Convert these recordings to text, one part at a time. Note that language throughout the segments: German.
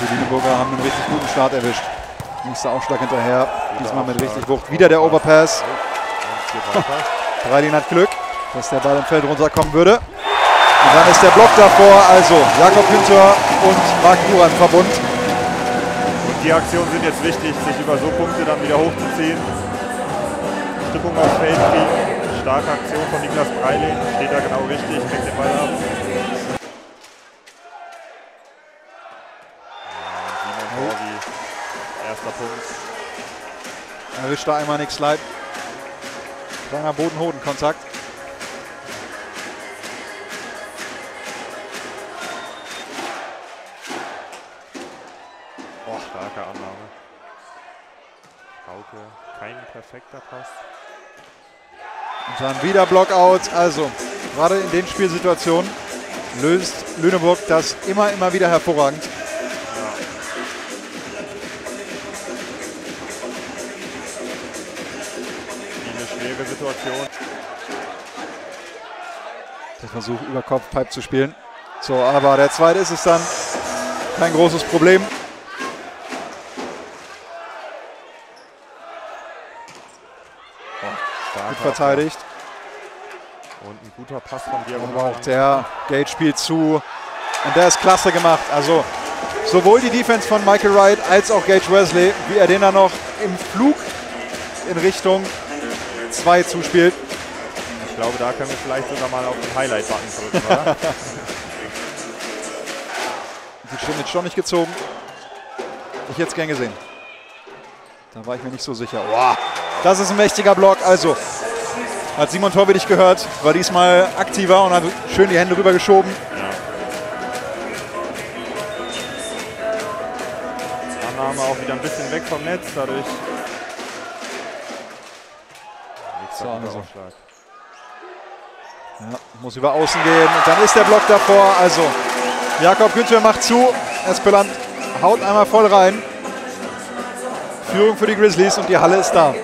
Die Lüneburger haben einen richtig guten Start erwischt. Nächster Aufschlag hinterher. Diesmal mit richtig Wucht. Wieder der Overpass. Breilin hat Glück, dass der Ball im Feld runterkommen würde. Und dann ist der Block davor. Also Jakob Hünter und Marc Nur im Verbund. Und die Aktionen sind jetzt wichtig, sich über so Punkte dann wieder hochzuziehen. Stimmung aufs Feld kriegen. Starke Aktion von Niklas Breilin. Steht da genau richtig, kriegt den Ball ab. Punkt. Erwischt da einmal Nick Slide. Kleiner Boden-Hoden-Kontakt. Oh, starke Annahme. Hauke, kein perfekter Pass. Und dann wieder Blockout. Also, gerade in den Spielsituationen löst Lüneburg das immer, immer wieder hervorragend. Schwere Situationen. Der Versuch über Kopf Pipe zu spielen. So, aber der zweite ist es dann. Kein großes Problem. Gut verteidigt. Und ein guter Pass von dir. Aber auch der Gate spielt zu. Und der ist klasse gemacht. Also sowohl die Defense von Michael Wright als auch Gage Wesley, wie er den dann noch im Flug in Richtung 2 zuspielt. Ich glaube, da können wir vielleicht sogar mal auf den Highlight-Button drücken, oder? Die jetzt schon nicht gezogen. Ich hätte es gern gesehen. Da war ich mir nicht so sicher. Wow. Das ist ein mächtiger Block. Also hat Simon Torwittig gehört, war diesmal aktiver und hat schön die Hände rüber geschoben. Annahme auch wieder ein bisschen weg vom Netz, dadurch. Guter also. Aufschlag. Ja, muss über außen gehen. Und dann ist der Block davor. Also Jakob Günther macht zu. Espeland haut einmal voll rein. Führung für die Grizzlies und die Halle ist da. Und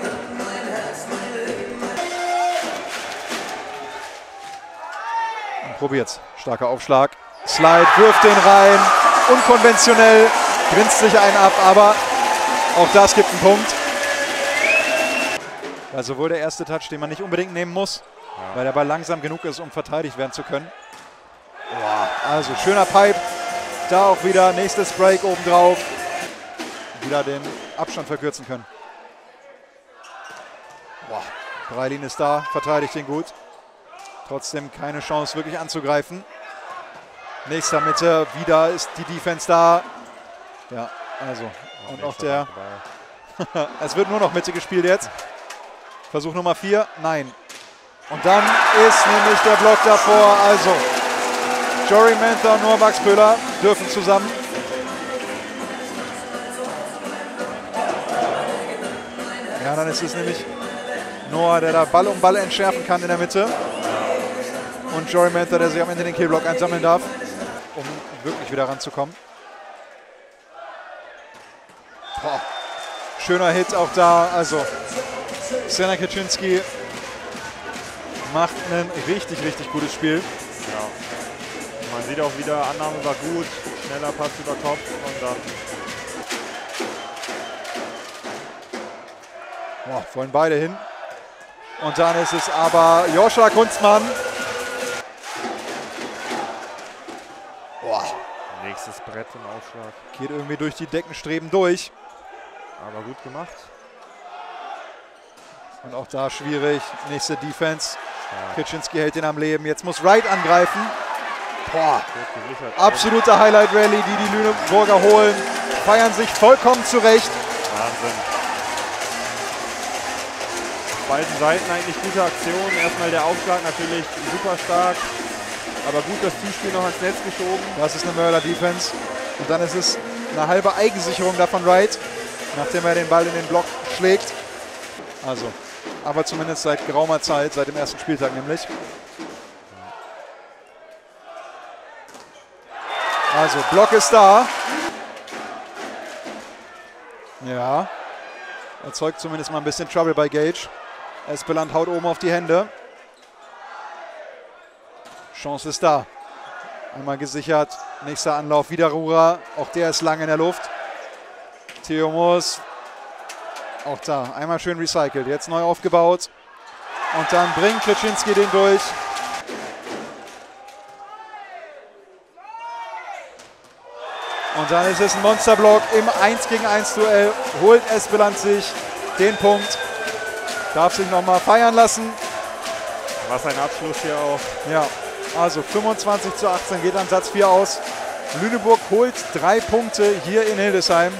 probiert's. Starker Aufschlag. Slide, wirft den rein. Unkonventionell. Grinst sich einen ab, aber auch das gibt einen Punkt. Also wohl der erste Touch, den man nicht unbedingt nehmen muss, weil der Ball langsam genug ist, um verteidigt werden zu können. Also schöner Pipe. Da auch wieder nächstes Break obendrauf. Wieder den Abstand verkürzen können. Boah. Breilin ist da, verteidigt ihn gut. Trotzdem keine Chance wirklich anzugreifen. Nächster Mitte, wieder ist die Defense da. Ja, also. Und auch der, es wird nur noch Mitte gespielt jetzt. Versuch Nummer 4, nein. Und dann ist nämlich der Block davor. Also, Jory Mentha und Noah Max Pöhler dürfen zusammen. Ja, dann ist es nämlich Noah, der da Ball um Ball entschärfen kann in der Mitte. Und Jory Mentha, der sich am Ende den Killblock einsammeln darf, um wirklich wieder ranzukommen. Boah. Schöner Hit auch da. Also, Sena Kaczynski macht ein richtig, richtig gutes Spiel. Ja. Man sieht auch wieder, Annahme war gut, schneller Pass über Kopf und dann Boah, wollen beide hin. Und dann ist es aber Joshua Kunstmann. Boah, nächstes Brett im Aufschlag. geht irgendwie durch die Deckenstreben durch. Aber gut gemacht. Und auch da schwierig. Nächste Defense. Kitschinski hält den am Leben. Jetzt muss Wright angreifen. Boah, absolute Highlight Rally, die die Lüneburger holen. Feiern sich vollkommen zurecht. Wahnsinn. Beiden Seiten eigentlich gute Aktion. Erstmal der Aufschlag natürlich super stark. Aber gut das Zuspiel noch ans Netz geschoben. Das ist eine Mörder-Defense. Und dann ist es eine halbe Eigensicherung davon Wright, nachdem er den Ball in den Block schlägt. Also, aber zumindest seit geraumer Zeit, seit dem ersten Spieltag nämlich. Also, Block ist da. Ja. Erzeugt zumindest mal ein bisschen Trouble bei Gage. Espeland haut oben auf die Hände. Chance ist da. Einmal gesichert. Nächster Anlauf, wieder Rura. Auch der ist lang in der Luft. Theo Moos. Auch da, einmal schön recycelt. Jetzt neu aufgebaut. Und dann bringt Klitschinski den durch. Und dann ist es ein Monsterblock im 1 gegen 1 Duell. Holt Espeland sich den Punkt. Darf sich nochmal feiern lassen. Was ein Abschluss hier auch. Ja, also 25 zu 18 geht an Satz 4 aus. Lüneburg holt drei Punkte hier in Hildesheim.